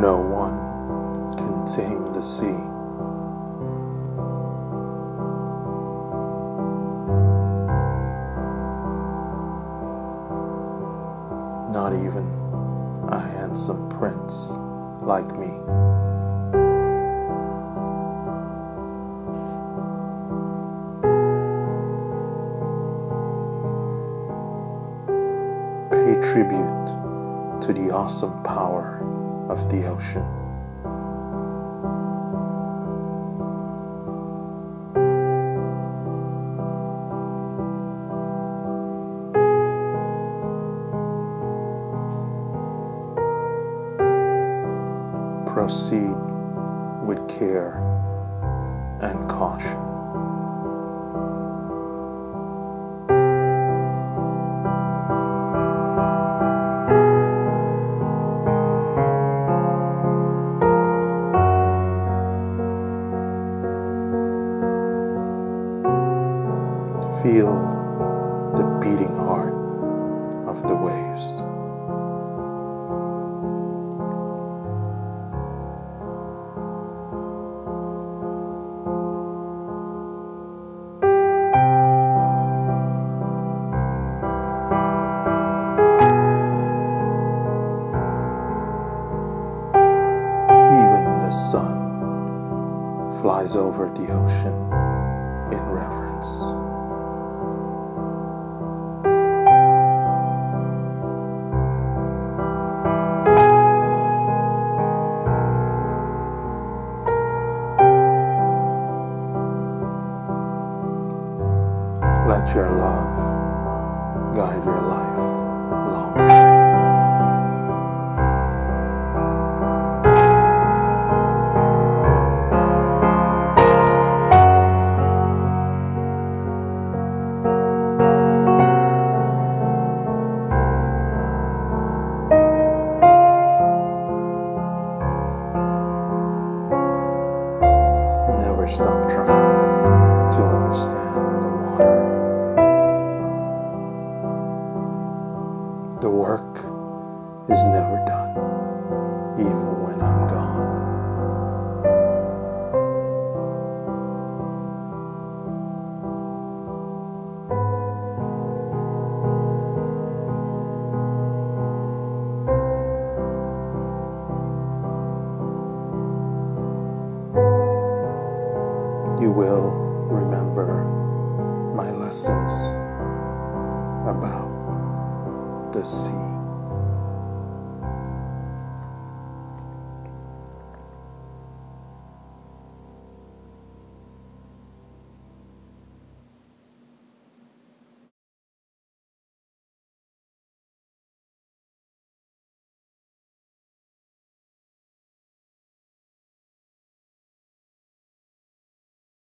No one can tame the sea. Not even a handsome prince like me. Pay tribute to the awesome power of the ocean. Proceed with care and caution. Feel the beating heart of the waves. Even the sun flies over the ocean in reverence. Let your love guide your life long. Never stop trying to understand the water. The work is never done, even when I'm gone. You will remember my lessons about the sea.